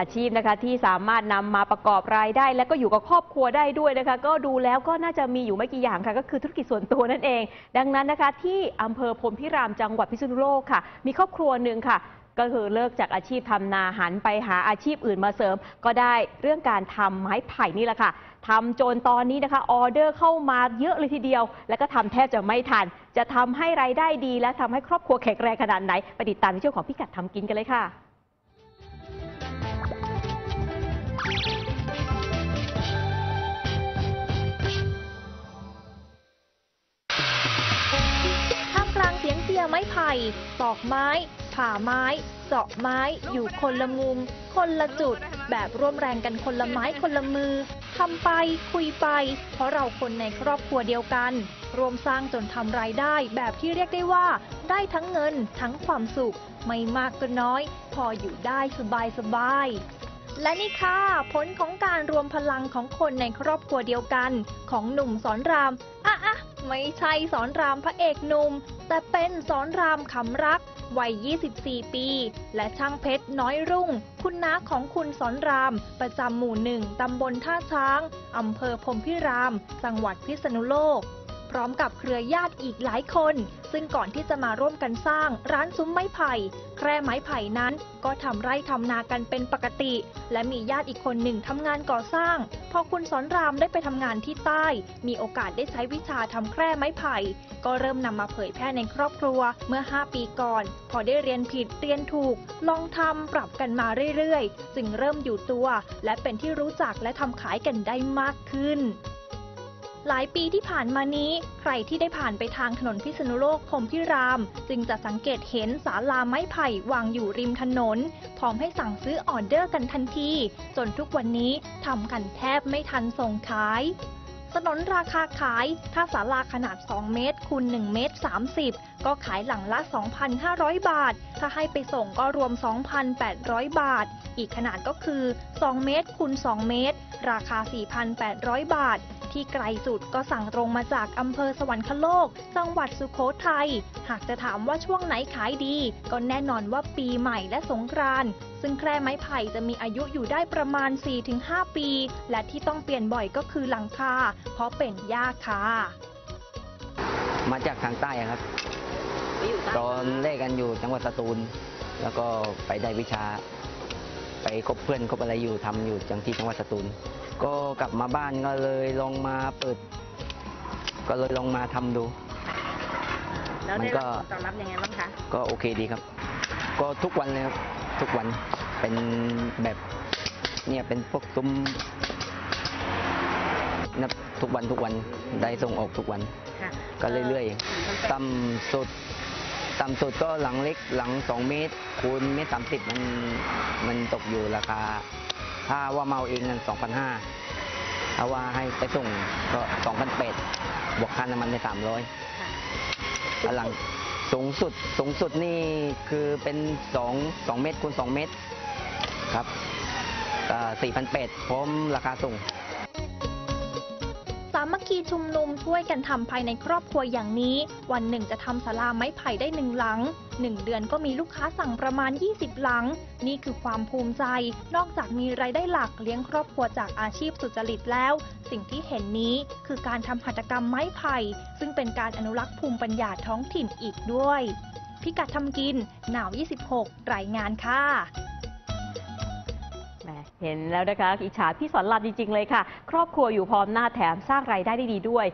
อาชีพนะคะที่สามารถนำมาประกอบรายได้ และก็อยู่กับครอบครัวได้ด้วยนะคะ ก็ดูแล้วก็น่าจะมีอยู่ไม่กี่อย่างค่ะ ก็คือธุรกิจส่วนตัวนั่นเอง ดังนั้นนะคะ ที่อำเภอพรมพิรามจังหวัดพิษณุโลกค่ะ มีครอบครัวหนึ่งค่ะก็คือเลิกจากอาชีพทำนาหันไปหาอาชีพอื่นมาเสริม ก็ได้เรื่องการทำไม้ไผ่นี่แหละค่ะทำจนตอนนี้นะคะออเดอร์เข้ามาเยอะเลยทีเดียว แล้วก็ทำแทบจะไม่ทัน จะทำให้รายได้ดี และทำให้ครอบครัวแข็งแรงขนาดไหนไปติดตามในช่วงของพิกัดทำกินกันเลยค่ะ ยไม้ไผ่ ตอกไม้ ผ่าไม้ เจาะไม้ อยู่คนละมุม คนละจุด แบบร่วมแรงกันคนละไม้คนละมือทำไปคุยไป เพราะเราคนในครอบครัวเดียวกัน รวมสร้างจนทำรายได้แบบที่เรียกได้ว่า ได้ทั้งเงินทั้งความสุข ไม่มากก็น้อย พออยู่ได้สบายสบายและนี่ค่ะ ผลของการรวมพลังของคนในครอบครัวเดียวกัน ของหนุ่มสอนรามอะอะ ไม่ใช่สอนรามพระเอกหนุ่ม แต่เป็นสอนรามขำรัก วัย 24 ปี และช่างเพชรน้อยรุ่ง คุณน้าของคุณสอนราม ประจำหมู่หนึ่งตำบลท่าช้างอำเภอพรมพิราม จังหวัดพิษณุโลก พร้อมกับเครือญาติอีกหลายคน ซึ่งก่อนที่จะมาร่วมกันสร้างร้านซุ้มไม้ไผ่ แคร่ไม้ไผ่นั้น ก็ทำไร่ทำนากันเป็นปกติ และมีญาติอีกคนหนึ่งทำงานก่อสร้าง พอคุณสอนรามได้ไปทำงานที่ใต้ มีโอกาสได้ใช้วิชาทำแคร่ไม้ไผ่ ก็เริ่มนำมาเผยแพร่ในครอบครัวเมื่อ 5 ปีก่อน พอได้เรียนผิดเรียนถูก ลองทำปรับกันมาเรื่อยๆ จึงเริ่มอยู่ตัว และเป็นที่รู้จักและทำขายกันได้มากขึ้น หลายปีที่ผ่านมานี้ ใครที่ได้ผ่านไปทางถนนพิษณุโลกพรมพิราม จึงจะสังเกตเห็นศาลาไม้ไผ่วางอยู่ริมถนน พร้อมให้สั่งซื้อออเดอร์กันทันที จนทุกวันนี้ทำกันแทบไม่ทันส่งขาย สนนราคาขาย ถ้าศาลาขนาด 2 เมตรคูณ1เมตร 30 ก็ขายหลังละ 2,500 บาท ถ้าให้ไปส่งก็รวม 2,800 บาท อีกขนาดก็คือ 2 เมตรคูณ2 เมตร ราคา 4,800 บาท ที่ไกลสุดก็สั่งตรงมาจากอำเภอสวรรคโลก จังหวัดสุโขทัย หากจะถามว่าช่วงไหนขายดี ก็แน่นอนว่าปีใหม่และสงกรานต์ ซึ่งแคร่ไม้ไผ่จะมีอายุอยู่ได้ประมาณ 4-5 ปี และที่ต้องเปลี่ยนบ่อยก็คือหลังคา เพราะเป็นหญ้าค่ะมาจากทางใต้อะครับ ตอนแรกกันอยู่จังหวัดสตูล แล้วก็ไปได้วิชา ไปคบเพื่อนคบอะไรอยู่ทำอยู่จังที่จังหวัดสตูล ก็กลับมาบ้านก็เลยลองมาเปิด ก็เลยลองมาทำดูแล้วมันได้ก็รับผลตอบรับยังไงบ้างคะ ก็โอเคดีครับ ก็ทุกวันเลยครับ ทุกวัน เป็นแบบเนี่ยเป็นพวกซุ้มนับทุกวันทุกวันได้ส่งออกทุกวัน ค่ะก็เรื่อยๆต่ำสุดต่ำสุดก็หลังเล็กหลัง2เมตร คูณเมตรสามสิบมันมันตกอยู่ราคา ถ้าว่าเมาเองกัน2,500ถ้าว่าให้ไปส่งก็2,800บวกค่าน้ำมันใน300แล้วหลัง สูงสุดสูงสุดนี่คือเป็น2 2เมตรคูณ2เมตรครับ4,800พร้อมราคาส่งามัคคีชุมนุมช่วยกันทำภายในครอบครัวอย่างนี้ วันหนึ่งจะทำศาลาไม้ไผ่ได้หนึ่งหลังหนึ่งเดือนก็มีลูกค้าสั่งประมาณ 20 หลัง นี่คือความภูมิใจ นอกจากมีรายได้หลักเลี้ยงครอบครัวจากอาชีพสุจริตแล้ว สิ่งที่เห็นนี้คือการทำหัตถกรรมไม้ไผ่ ซึ่งเป็นการอนุรักษ์ภูมิปัญญาท้องถิ่นอีกด้วย พิกัดทำกินหนาว 26 รายงานค่ะ เห็นแล้วนะคะอิจฉาพี่สอนรามจริง ๆ เลยค่ะ ครอบครัวอยู่พร้อมหน้าแถมสร้างรายได้ได้ดีด้วย